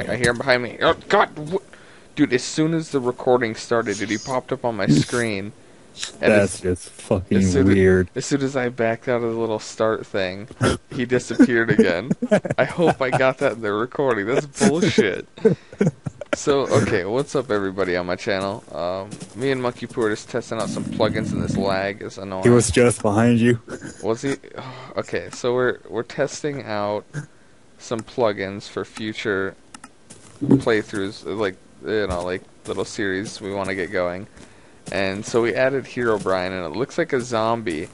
I hear him behind me. Oh God, wh- dude! As soon as the recording started, dude, he popped up on my screen. That's as, just fucking as weird. as soon as I backed out of the little start thing, he disappeared again. I hope I got that in the recording. That's bullshit. So okay, what's up, everybody on my channel? Um, me and Monkey Poo are just testing out some plugins, and this lag is annoying. He was just behind you. Was he? Okay, so we're we're testing out some plugins for future playthroughs, uh, like you know, like little series we want to get going. And so we added Herobrine, and it looks like a zombie.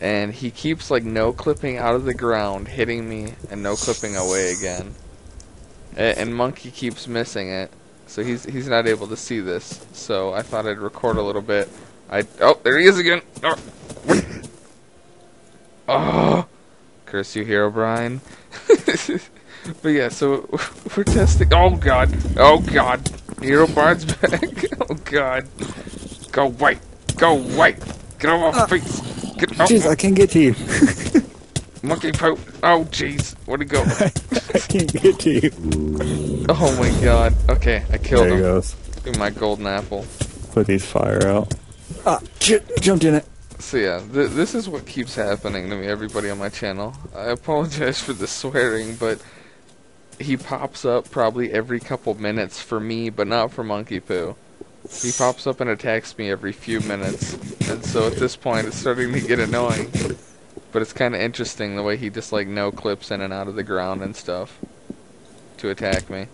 And he keeps like no clipping out of the ground, hitting me, and no clipping away again. A- And Monkey keeps missing it, so he's he's not able to see this. So I thought I'd record a little bit. I oh there he is again. Oh, oh curse you, Herobrine. but yeah, so we're testing. Oh god, oh god, Herobrine's back. oh god, go away, go away, get off my face. Get oh, Jeez, I can't get to you. monkey poop. Oh jeez, where'd he go? I can't get to you. Oh my god. Okay, I killed There he him. goes. With my golden apple. Put these fire out. Ah, shit, jumped in it. So yeah, th- this is what keeps happening to me, everybody on my channel. I apologize for the swearing, but he pops up probably every couple minutes for me, but not for Monkey Poo. He pops up and attacks me every few minutes, and so at this point it's starting to get annoying. But it's kind of interesting the way he just like no clips in and out of the ground and stuff to attack me.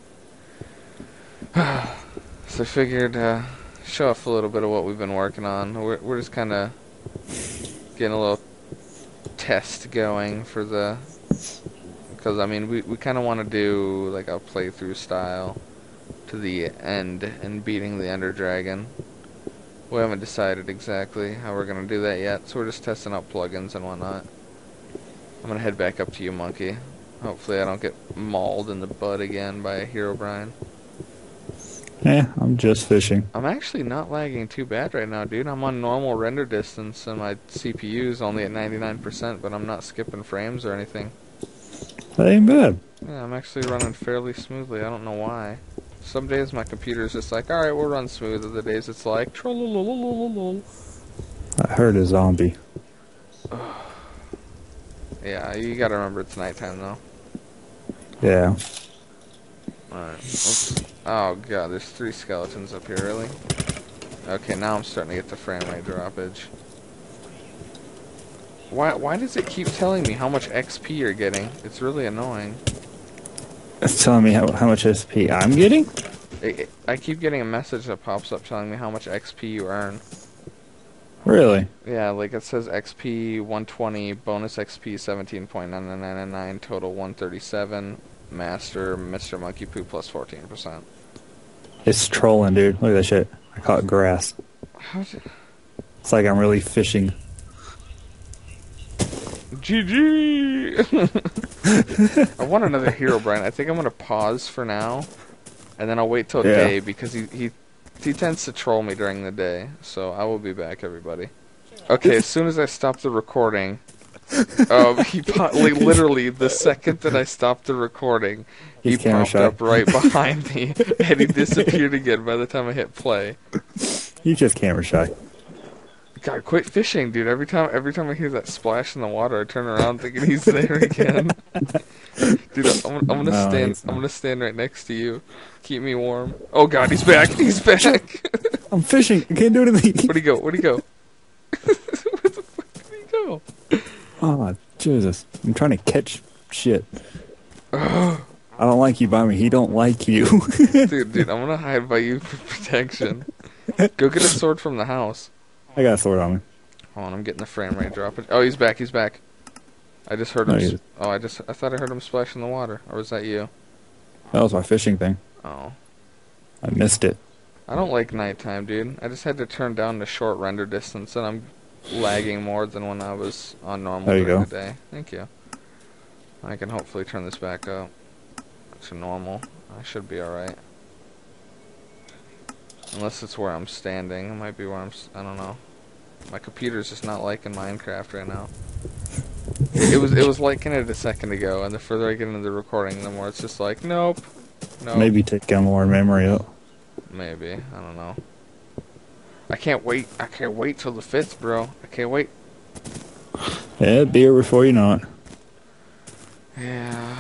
so I figured uh, show off a little bit of what we've been working on. We're, we're just kind of getting a little test going for the because I mean we we kind of want to do like a playthrough style to the end and beating the Ender Dragon. We haven't decided exactly how we're gonna do that yet, so we're just testing out plugins and whatnot. I'm gonna head back up to you, Monkey. Hopefully I don't get mauled in the butt again by a Herobrine. Yeah, I'm just fishing. I'm actually not lagging too bad right now, dude. I'm on normal render distance and my CPU's only at 99%, but I'm not skipping frames or anything. That ain't bad. Yeah, I'm actually running fairly smoothly. I don't know why. Some days my computer's just like, alright, we'll run smooth. Other days it's like, trollololololol. I heard a zombie. Yeah, you gotta remember it's nighttime though. Yeah. Alright. Oh god, there's three skeletons up here, really? Okay, now I'm starting to get the frame rate droppage. Why, why does it keep telling me how much XP you're getting? It's really annoying. It's telling me how, how much SP I'm getting? It, it- I keep getting a message that pops up telling me how much XP you earn. Really? Yeah, like it says XP 120, bonus XP 17.9999, total 137, master Mr. Monkey Poo plus 14%. It's trolling, dude. Look at that shit. I caught grass. It's like I'm really fishing. GG! I want another Herobrine. I think I'm gonna pause for now, and then I'll wait till Yeah. day because he, he he tends to troll me during the day. So I will be back, everybody. Okay, as soon as I stop the recording, um, he po- like, literally the second that I stopped the recording, he He's popped shy. up right behind me, and he disappeared again by the time I hit play. You just camera shy. God, quit fishing, dude. Every time, every time I hear that splash in the water, I turn around thinking he's there again. dude, I'm, I'm gonna No, stand. I'm gonna stand right next to you. Keep me warm. Oh God, he's back. He's back. I'm fishing. I can't do anything. Where'd he go? Where'd he go? Where the fuck did he go? Oh, Jesus. I'm trying to catch shit. I don't like you by me. He don't like you. Dude, dude, I'm gonna hide by you for protection. Go get a sword from the house. I got a sword on me. Hold on, I'm getting the frame rate dropping. Oh, he's back. He's back. I just heard No, him. he s- is. oh, I just. I thought I heard him splash in the water, or was that you? That was my fishing thing. Oh. I missed it. I don't like nighttime, dude. I just had to turn down the short render distance, and I'm lagging more than when I was on normal There you during go. the day. Thank you. I can hopefully turn this back up to normal. I should be alright. Unless it's where I'm standing. It might be where I'm... s- I don't know. My computer's just not liking Minecraft right now. It was it was liking it a second ago, and the further I get into the recording, the more it's just like, nope. No. Maybe take down more memory up. Maybe. I don't know. I can't wait. I can't wait till the fifth, bro. I can't wait. Yeah, be here before you know it. Yeah.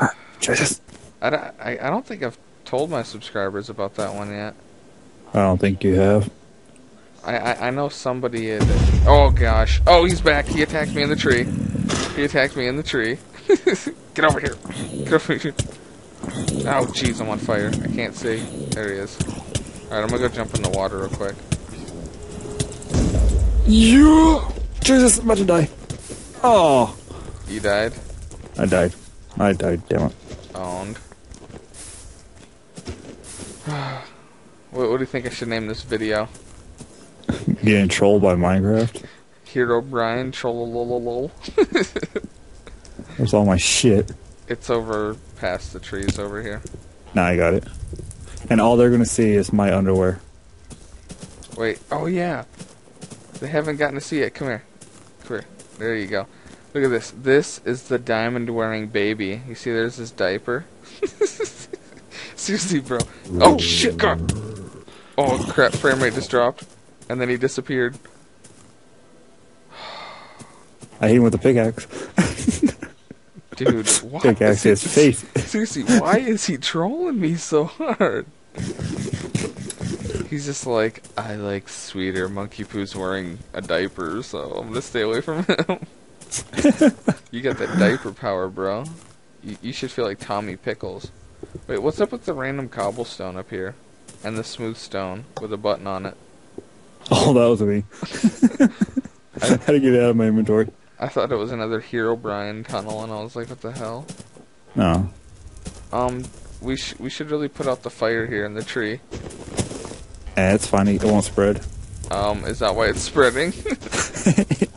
Ah, Jesus. I, don't- I, I don't think I've told my subscribers about that one yet. I don't think you have. I, I, I know somebody. Had, oh gosh. Oh, he's back. He attacked me in the tree. He attacked me in the tree. Get over here. Get over here. Oh jeez, I'm on fire. I can't see. There he is. Alright, I'm gonna go jump in the water real quick. Yeah! Jesus, I'm about to die. Oh! You died. I died. I died, damn it. Owned. What do you think I should name this video? Getting trolled by Minecraft. Herobrine Cholololol. That's all my shit. It's over past the trees over here. Now I got it. And all they're gonna see is my underwear. Wait. Oh yeah. They haven't gotten to see it. Come here. Come here. There you go. Look at this. This is the diamond wearing baby. You see there's his diaper? Seriously, bro. Oh shit, God. Oh crap, frame rate just dropped. And then he disappeared. I hit him with a pickaxe. Dude, why Pickaxe is his face. Seriously, why is he trolling me so hard? He's just like, I like Sweider monkey poo's wearing a diaper, so I'm gonna stay away from him. you got that diaper power, bro. You, you should feel like Tommy Pickles. Wait, what's up with the random cobblestone up here? And the smooth stone with a button on it? Oh, that was me. I had to get it out of my inventory. I thought it was another Herobrine tunnel, and I was like, what the hell? No. Um, we, sh- we should really put out the fire here in the tree. Eh, it's fine. It won't spread. Um, is that why it's spreading?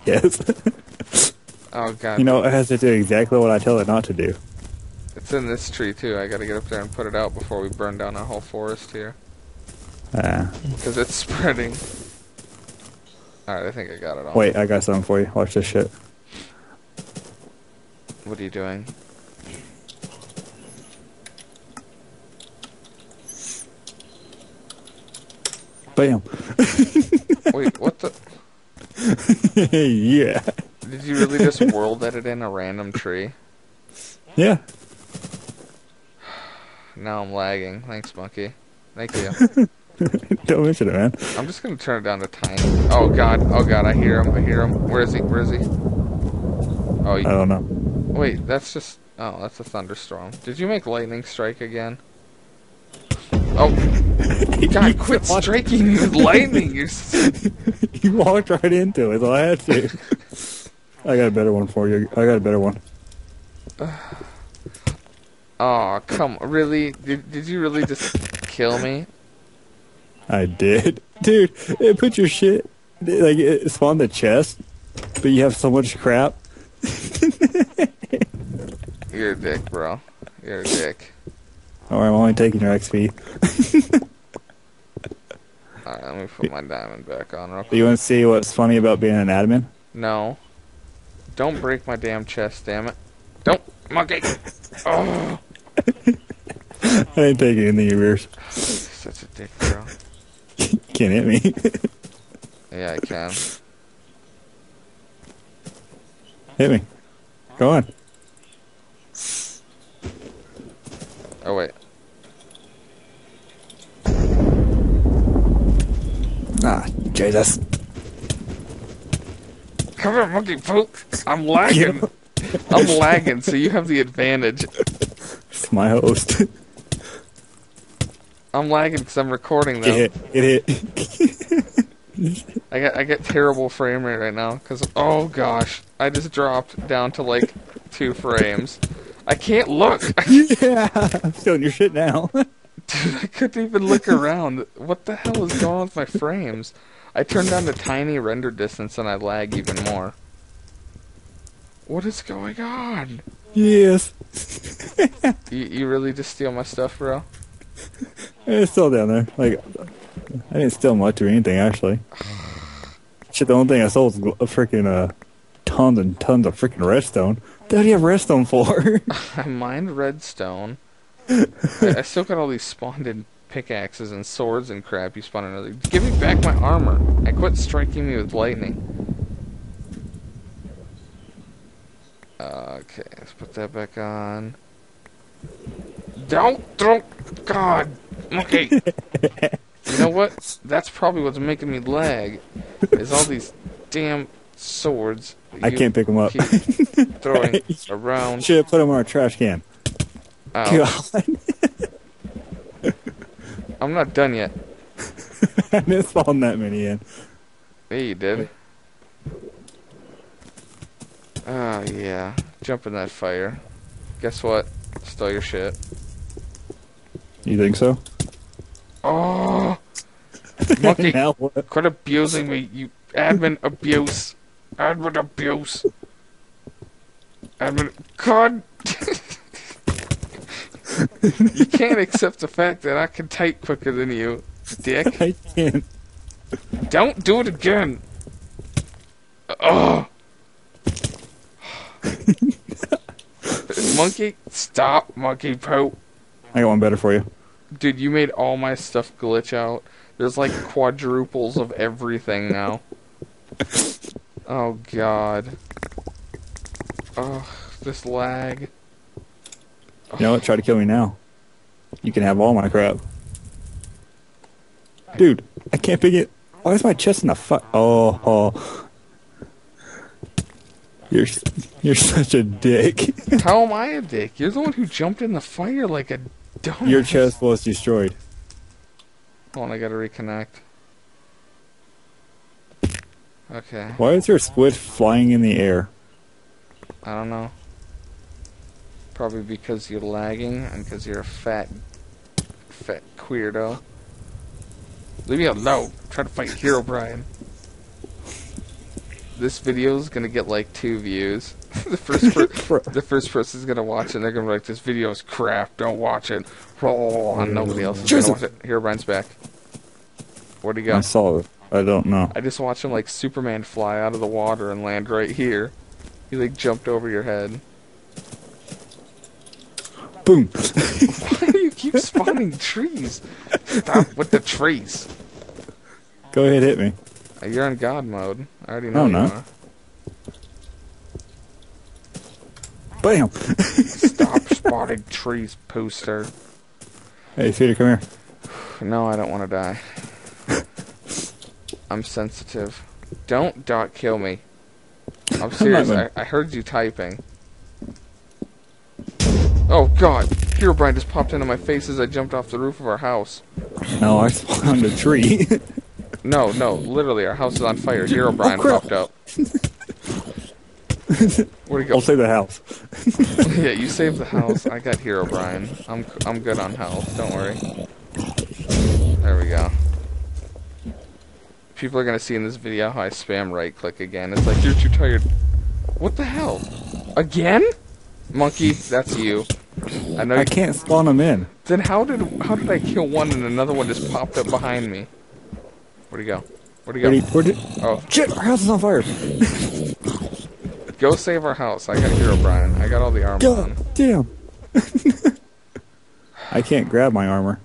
yes. oh god. you know, it has to do exactly what I tell it not to do. it's in this tree too. I gotta get up there and put it out before we burn down our whole forest here. Ah. Because it's spreading. Alright, I think I got it all. Wait, I got something for you. Watch this shit. What are you doing? Bam. Wait, what the? yeah. Did you really just world edit in a random tree? Yeah. Now I'm lagging. Thanks, monkey. Thank you. Don't mention it, man. I'm just gonna turn it down to tiny. Oh god, oh god, I hear him, I hear him. Where is he? Where is he? Oh, I don't know. wait, that's just. Oh, that's a thunderstorm. Did you make lightning strike again? Oh, God, quit striking with lightning! You're you walked right into it, so I had to. I got a better one for you. I got a better one. Oh, come, really? Did, did you really just kill me? I did. Dude, it put your shit, like, it spawned the chest, but you have so much crap. You're a dick, bro. You're a dick. Alright, I'm only taking your XP. Alright, let me put my diamond back on real quick. you want to see what's funny about being an admin? No. Don't break my damn chest, damn it. Don't, monkey! Oh, I didn't take anything of yours. such a dick, bro. Can't hit me. Yeah, I can. hit me. Go on. Oh, wait. Ah, Jesus. Come here, monkey poop! I'm lagging! I'm lagging, so you have the advantage. It's my host. I'm lagging because I'm recording though. Get hit. Get hit. I got I get terrible frame rate right now because oh gosh, I just dropped down to like two frames. I can't look. yeah. I'm stealing your shit now. Dude, I couldn't even look around. What the hell is going on with my frames? I turned down the tiny render distance and I lag even more. What is going on? yes. You, you really just steal my stuff, bro? It's still down there. Like, I didn't steal much or anything, actually. Shit, the only thing I stole was a freaking, uh, tons and tons of freaking redstone. What do you have redstone for? I mined redstone. I, I still got all these spawned in pickaxes and swords and crap you spawned in. other- Give me back my armor. I quit striking me with lightning. Okay, let's put that back on. Don't throw. God, Okay. you know what? That's probably what's making me lag. Is all these damn swords. I can't pick them up. throwing around. Should have put them in our trash can. Oh. Ow. God. I'm not done yet. I didn't spawn that many in. Yeah, you did. Oh, yeah. Jump in that fire. Guess what? Stole your shit. You think so? Oh! Monkey, now what? quit abusing me, you admin abuse. Admin abuse. Admin. God! you can't accept the fact that I can type quicker than you, dick. I can't. Don't do it again. Oh. monkey, stop, monkey poop. I got one better for you. Dude, you made all my stuff glitch out. There's like quadruples of everything now. Oh god. Oh, this lag. You know what? Try to kill me now. You can have all my crap. Dude, I can't pick it. Why is my chest in the fu- Oh, oh. You're you're such a dick. How am I a dick? You're the one who jumped in the fire like a dumb. Your chest was destroyed. Hold on, I gotta reconnect. Okay. Why is your squid flying in the air? I don't know. Probably because you're lagging and because you're a fat, fat queerdo. Leave me alone. Try to fight Herobrine. This video is gonna get like two views. the first per- the first person's gonna watch it. and They're gonna be like, "This video is crap. Don't watch it." Oh, and nobody else is gonna watch it. Herobrine's back. Where'd he go? I saw it. I don't know. I just watched him like Superman fly out of the water and land right here. He like jumped over your head. Boom. Why do you keep spawning trees? Stop with the trees. Go ahead, hit me. Uh, You're in God mode. I already know Oh, you no. are. Bam. Stop spotting trees, poster. Hey, Peter, come here. No, I don't want to die. I'm sensitive. Don't dot kill me. I'm serious. I, I heard you typing. Oh God! Herobrine just popped into my face as I jumped off the roof of our house. No, I spawned a tree. No, no, literally, our house is on fire. Oh, Brian crap. popped up. Where'd he I'll save the house. yeah, you saved the house. I got Herobrine. I'm I'm good on health. Don't worry. There we go. People are gonna see in this video how I spam right click again. It's like you're too tired. What the hell? Again? Monkey, that's you. I know. I You, can't spawn them in. then how did how did I kill one and another one just popped up behind me? Where'd he go? Where'd he go? Where did, where did, Oh, shit, our house is on fire. go save our house. I got Hero Brian. I got all the armor on. Damn. I can't grab my armor.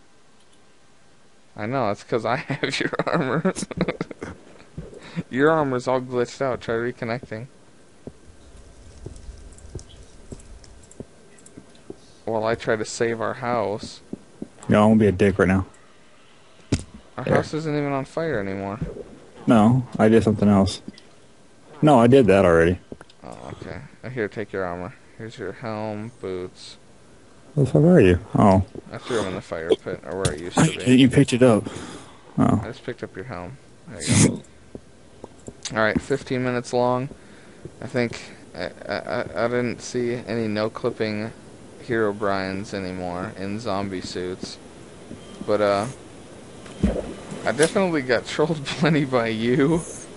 I know, it's because I have your armor. your armor's all glitched out. Try reconnecting. While I try to save our house. No, I'm gonna be a dick right now. Our There. house isn't even on fire anymore. No, I did something else. No, I did that already. Oh, okay. Here, take your armor. Here's your helm, boots. What the fuck are you? Oh, I threw them in the fire pit, or where it used to be. you picked it up. Oh, I just picked up your helm. There you go. Alright, 15 minutes long. I think I, I, I didn't see any no clipping Herobrine's anymore in zombie suits. But, uh, I definitely got trolled plenty by you.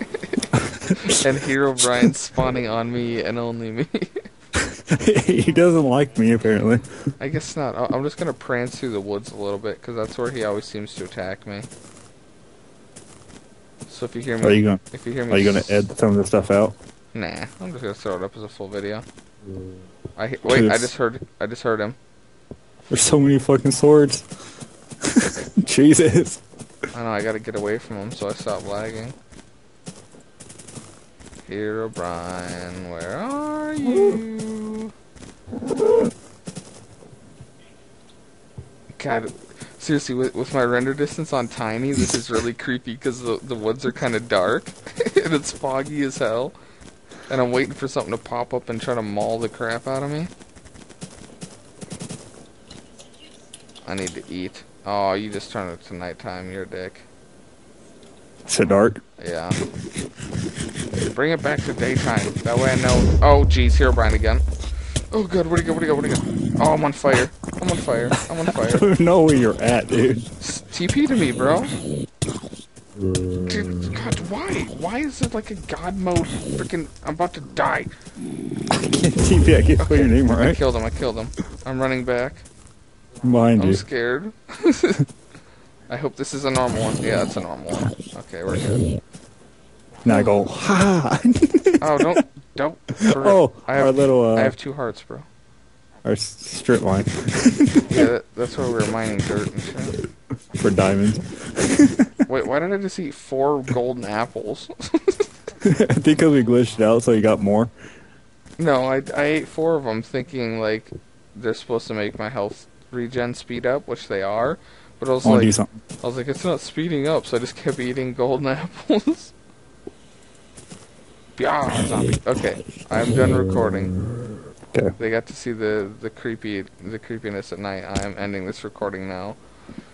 and Herobrine spawning on me and only me. he doesn't like me apparently. I guess not. I- I'm just gonna prance through the woods a little bit, because that's where he always seems to attack me. So if you hear me, Are you gonna if you hear me, Are you gonna edit some of the stuff out? Nah, I'm just gonna throw it up as a full video. Mm. I he- wait. I just heard. I just heard him. There's so many fucking swords. Jesus. I know, I gotta get away from him, so I stop lagging. Herobrine, where are you? God, seriously, with, with my render distance on tiny, this is really creepy because the, the woods are kind of dark and it's foggy as hell. And I'm waiting for something to pop up and try to maul the crap out of me. I need to eat. Oh, you just turned it to nighttime. You're a dick. So dark. Yeah. Bring it back to daytime. That way I know. Oh, jeez, Herobrine again. Oh god, where'd he go? Where'd he go? Where'd he go? Oh, I'm on fire. I'm on fire. I'm on I fire. don't know where you're at, dude. TP to me, bro. Dude, God, why? Why is it like a god mode? Freaking, I'm about to die. TP, I can't put your name right? I killed him. I killed him. I'm running back. I'm behind I'm scared. I hope this is a normal one. Yeah, it's a normal one. Okay, we're good. Now I go, ha! Oh, don't, don't. for- oh, I have, our little, uh, I have two hearts, bro. our strip line Yeah, that, that's why we were mining dirt and shit. for diamonds. Wait, why did I just eat four golden apples? I think because we glitched it out, so you got more. no, I, I ate four of them thinking, like, they're supposed to make my health regen speed up, which they are. But I was I want do like. I was like, it's not speeding up, so I just kept eating golden apples. Yeah, zombie. Okay, I'm done recording. Okay. They got to see the the creepy the creepiness at night. I'm ending this recording now.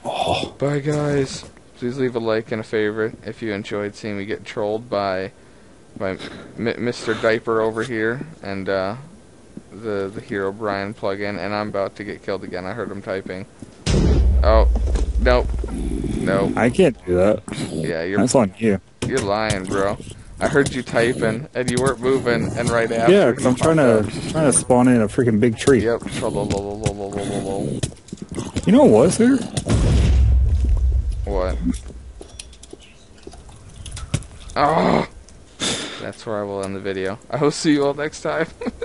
Oh, Bye guys. Please leave a like and a favorite if you enjoyed seeing me get trolled by by M- Mr. Diaper over here and uh, the the Herobrine plugin, and I'm about to get killed again. I heard him typing. Oh, nope, nope. I can't do that. Yeah, you're That's on you. you're lying, bro. I heard you typing and you weren't moving, and right after. Yeah, because I'm trying to trying to spawn in a freaking big tree. Yep. You know what was there? What? Oh! That's where I will end the video. I will see you all next time.